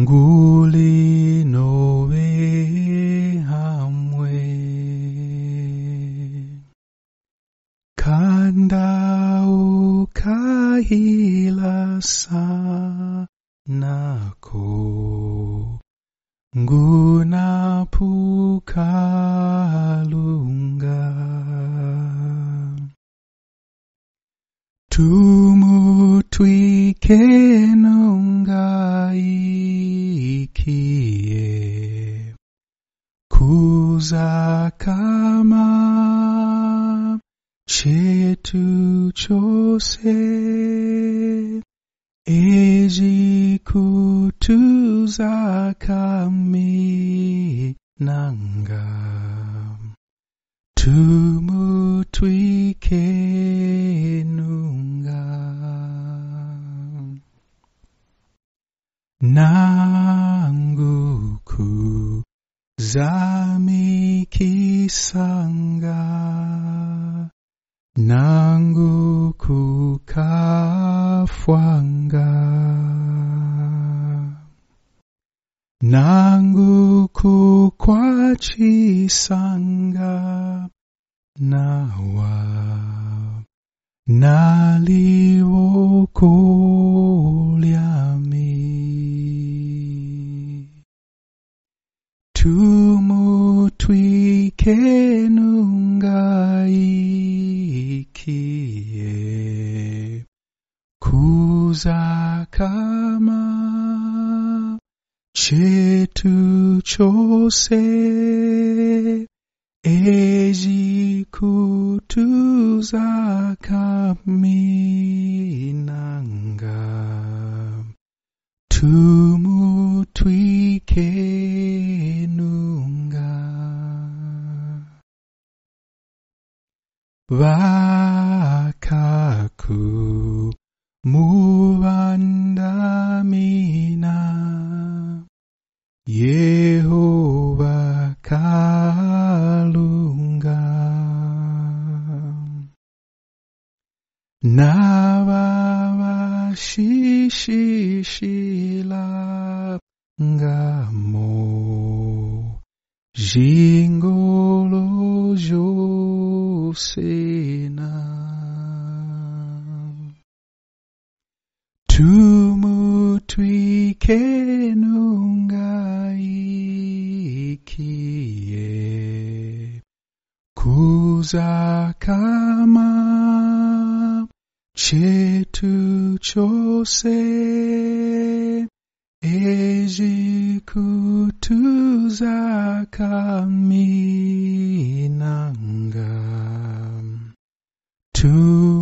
nguli nowe hamwe. Kanda ukahila sanako. Ngunapukalunga tumutwike nongaikie kuza kama chetu chose ejikutuza kami nanga. Tumutwike nunga. Nanguku zamikisanga nanguku kafwanga nanguku kwachisanga nawa. Naliwokolyami tumutwike nungaikie kuza kama chetu chose. Ejikutuza kaminanga tumutwike vakaku muvandamina yehova kalunga navavashishila ngamo jingolo josena tumutwike nungaikie kuza kama chetu chose. Ejikutuza kaminanga tumutwike